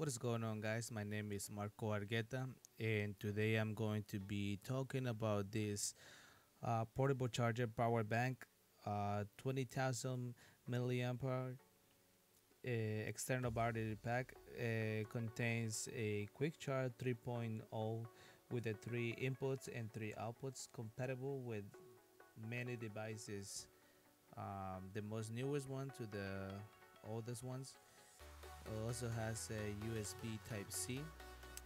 What is going on guys? My name is Marco Argueta and today I'm going to be talking about this uh, portable charger power bank uh, 20,000 milliampere uh, external battery pack uh, contains a quick charge 3.0 with the three inputs and three outputs compatible with many devices um, the most newest one to the oldest ones also has a USB type C.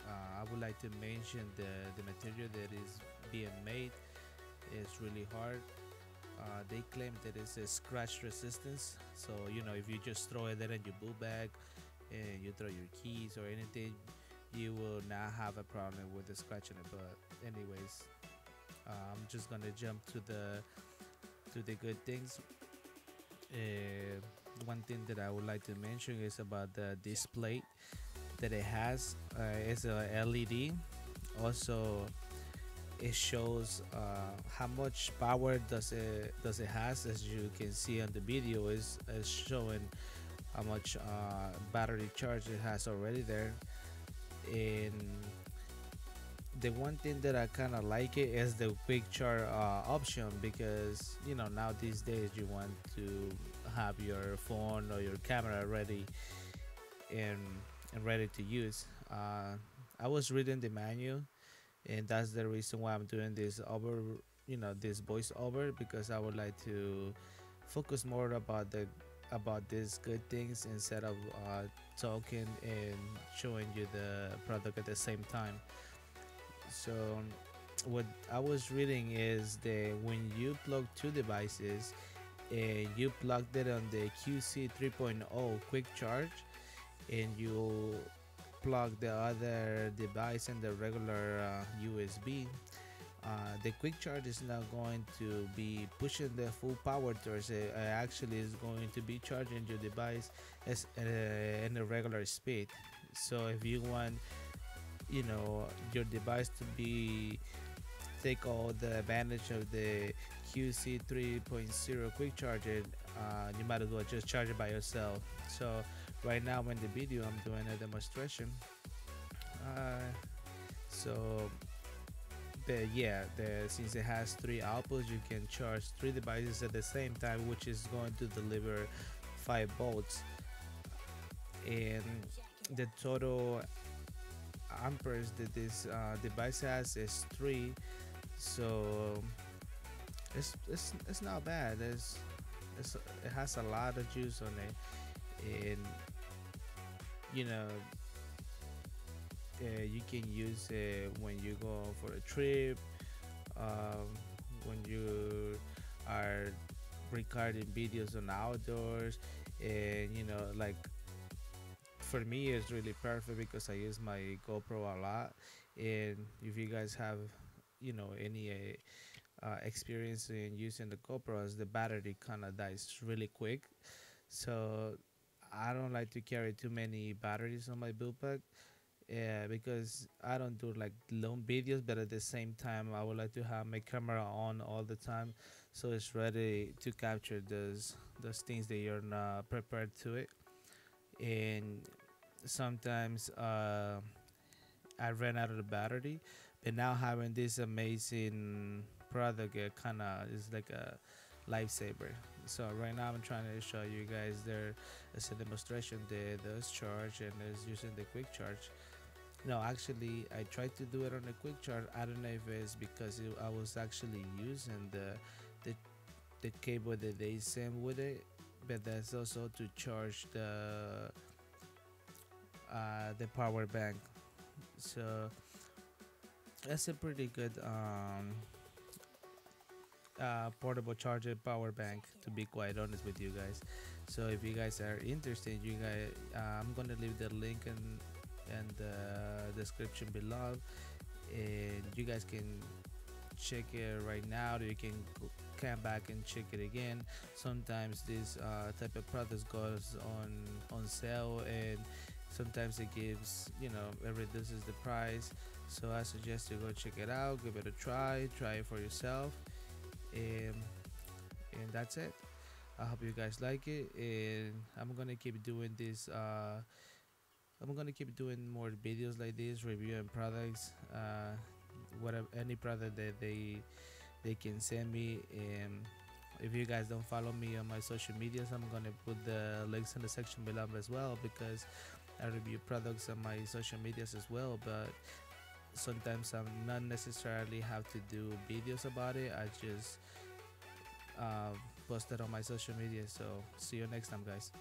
Uh, I would like to mention the, the material that is being made. Is really hard. Uh, they claim that it's a scratch resistance. So you know if you just throw it there in your boot bag and you throw your keys or anything you will not have a problem with the scratching it but anyways uh, I'm just gonna jump to the to the good things one thing that I would like to mention is about the display that it has. Uh, it's a LED. Also, it shows uh, how much power does it does it has. As you can see on the video, is is showing how much uh, battery charge it has already there. And the one thing that I kind of like it is the charge uh, option because you know now these days you want to have your phone or your camera ready and and ready to use. Uh, I was reading the manual, and that's the reason why I'm doing this over, you know, this voice over because I would like to focus more about the about these good things instead of uh, talking and showing you the product at the same time. So what I was reading is that when you plug two devices and you plugged it on the QC 3.0 quick charge and you plug the other device in the regular uh, USB uh, the quick charge is not going to be pushing the full power towards it. it actually is going to be charging your device as uh, in a regular speed so if you want you know your device to be take all the advantage of the QC 3.0 quick charger uh, you might as well just charge it by yourself. So right now in the video I'm doing a demonstration. Uh, so the yeah the since it has three outputs you can charge three devices at the same time which is going to deliver five volts. And the total amperes that this uh, device has is three so it's it's, it's not bad. It's, it's it has a lot of juice on it. And you know uh, you can use it when you go for a trip um, when you are recording videos on outdoors and you know like for me it's really perfect because I use my GoPro a lot. And if you guys have you know any uh, uh, experience in using the GoPros the battery kind of dies really quick. So I don't like to carry too many batteries on my build pack yeah because I don't do like long videos but at the same time I would like to have my camera on all the time. So it's ready to capture those those things that you're not prepared to it. And sometimes uh, I ran out of the battery but now having this amazing product it kind of is like a lifesaver. So right now I'm trying to show you guys there as a demonstration that does charge and is using the quick charge. No actually I tried to do it on a quick charge. I don't know if it's because it, I was actually using the the the cable that they sent with it but that's also to charge the uh, the power bank. So that's a pretty good um, uh, portable charger power bank to be quite honest with you guys. So if you guys are interested you guys uh, i'm gonna leave the link in and the description below. And you guys can check it right now you can come back and check it again. Sometimes this uh, type of products goes on on sale and sometimes it gives you know it reduces the price so i suggest you go check it out give it a try try it for yourself and and that's it i hope you guys like it and i'm gonna keep doing this uh I'm gonna keep doing more videos like this, reviewing products, uh, whatever any product that they they can send me. And if you guys don't follow me on my social medias, I'm gonna put the links in the section below as well because I review products on my social medias as well. But sometimes I'm not necessarily have to do videos about it. I just uh, post it on my social media. So see you next time, guys.